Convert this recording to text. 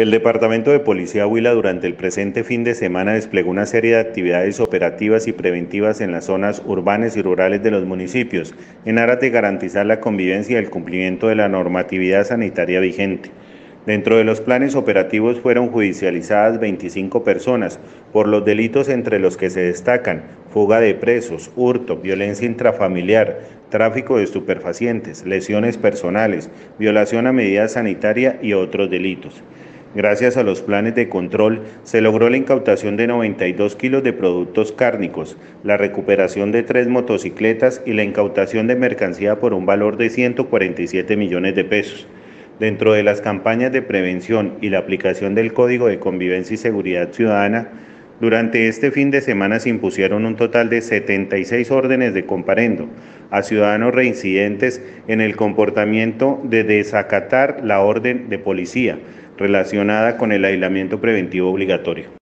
El Departamento de Policía Huila durante el presente fin de semana desplegó una serie de actividades operativas y preventivas en las zonas urbanas y rurales de los municipios, en aras de garantizar la convivencia y el cumplimiento de la normatividad sanitaria vigente. Dentro de los planes operativos fueron judicializadas 25 personas por los delitos entre los que se destacan fuga de presos, hurto, violencia intrafamiliar, tráfico de estupefacientes, lesiones personales, violación a medidas sanitarias y otros delitos. Gracias a los planes de control, se logró la incautación de 92 kilos de productos cárnicos, la recuperación de tres motocicletas y la incautación de mercancía por un valor de 147 millones de pesos. Dentro de las campañas de prevención y la aplicación del Código de Convivencia y Seguridad Ciudadana, durante este fin de semana se impusieron un total de 76 órdenes de comparendo a ciudadanos reincidentes en el comportamiento de desacatar la orden de policía relacionada con el aislamiento preventivo obligatorio.